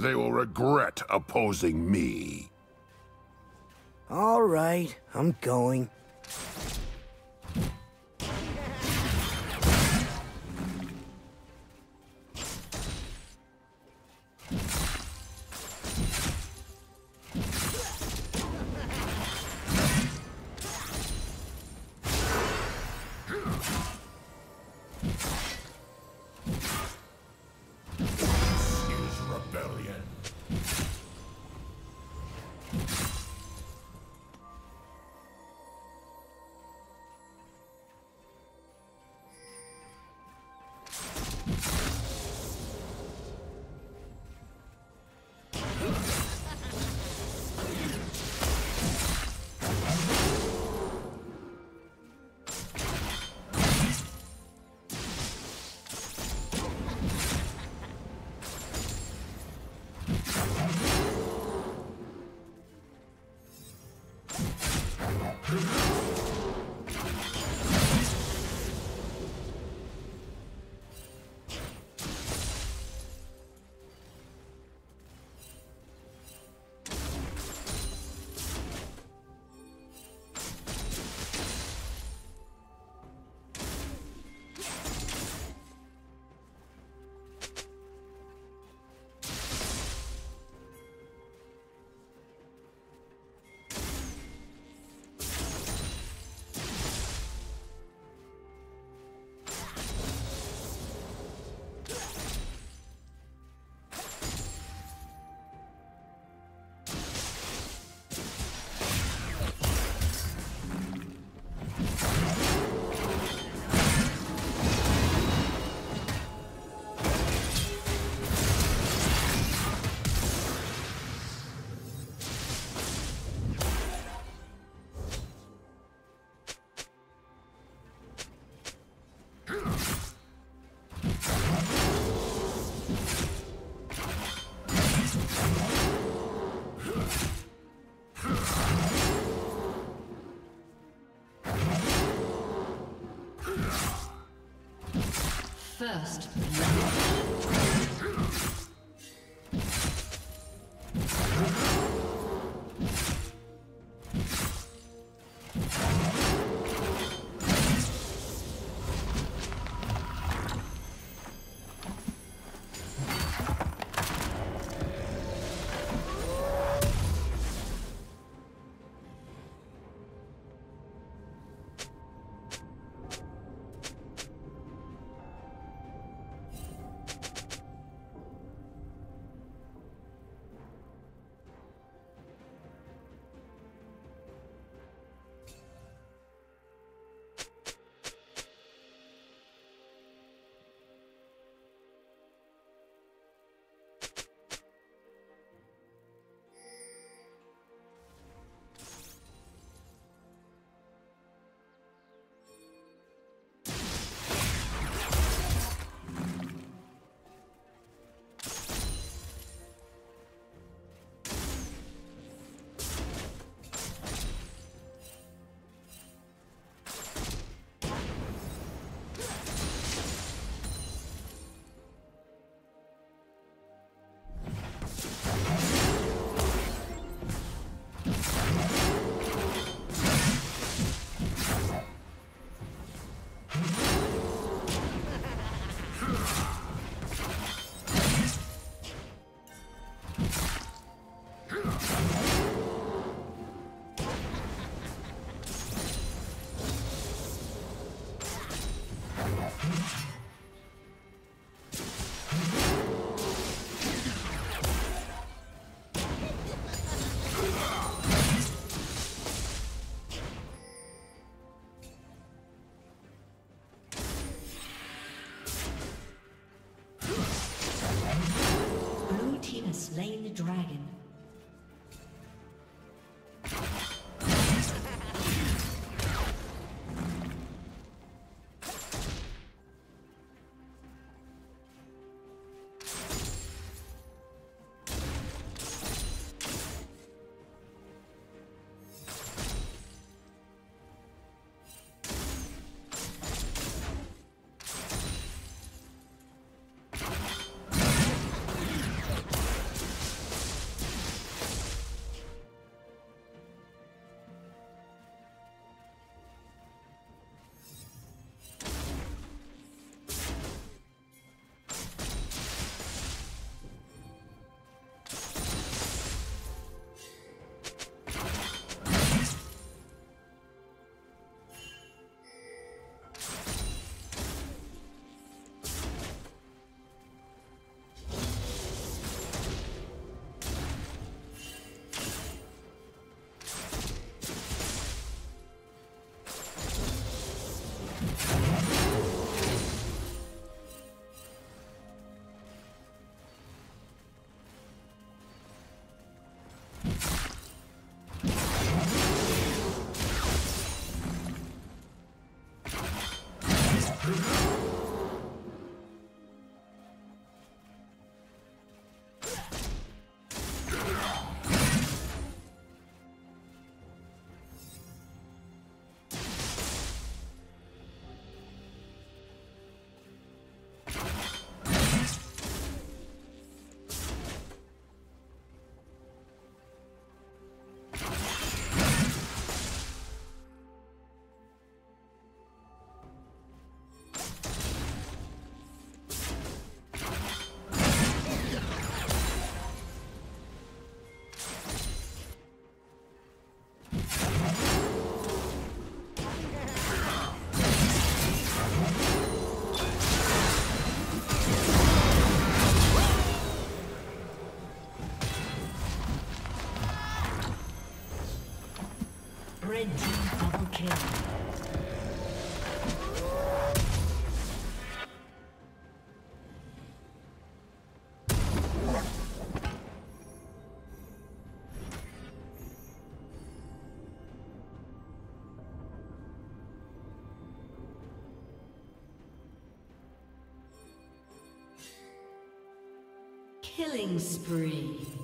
They will regret opposing me. All right, I'm going. First, Killing spree.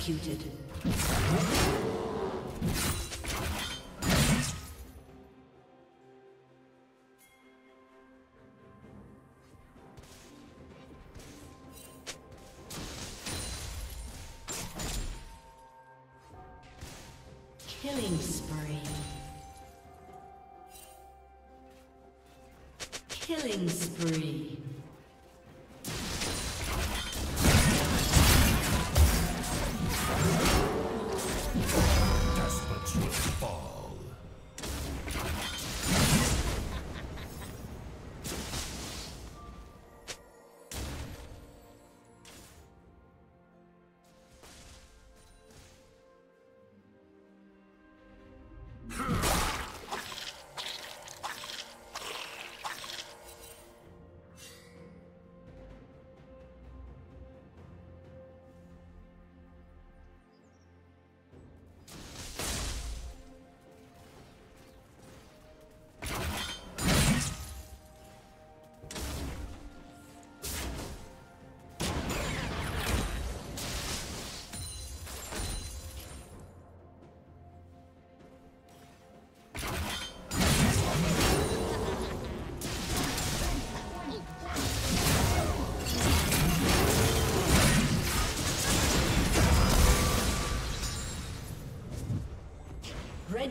Executed. Killing spree. Killing spree.